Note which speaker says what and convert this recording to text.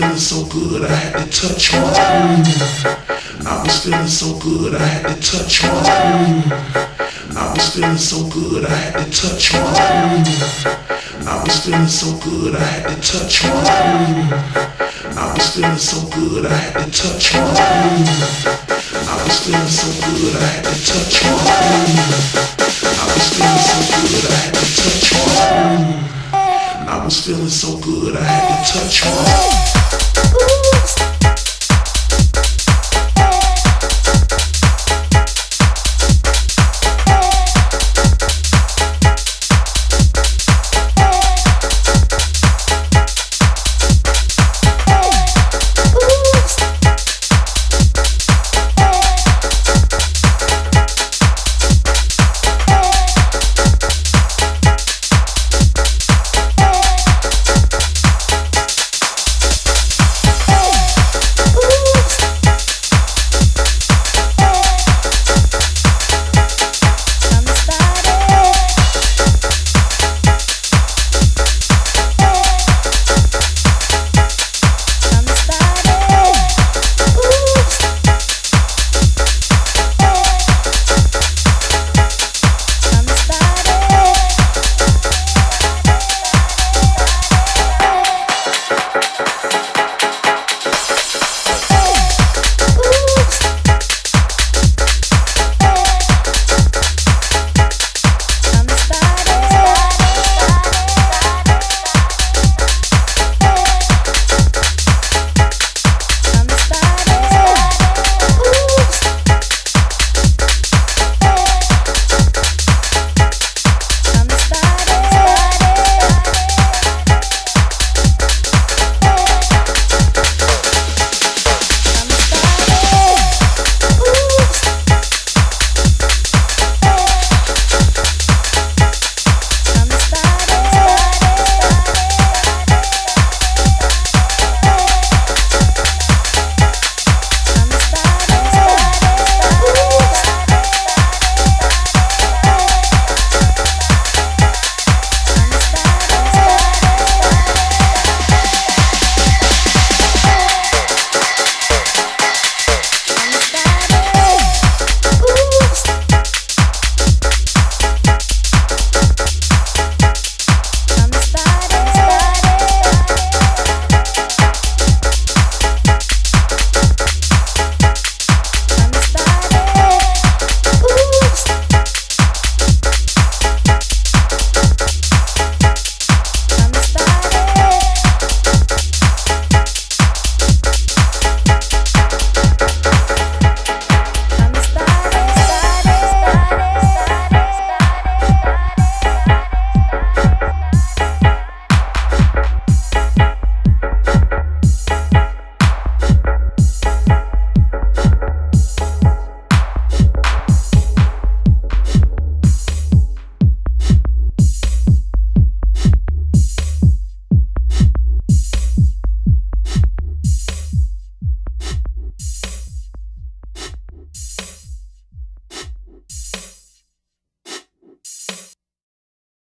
Speaker 1: feeling so good, I had to touch one. Mm. I was feeling so good, I had to touch one. Mm. I was feeling so good, I had to touch one. Mm. I was feeling so good, I had to touch one. I was feeling so good, I had to touch one. I was feeling so good, I had to touch one. I was feeling so good, I had to touch one. I was feeling so good, I had to touch one. Ooh.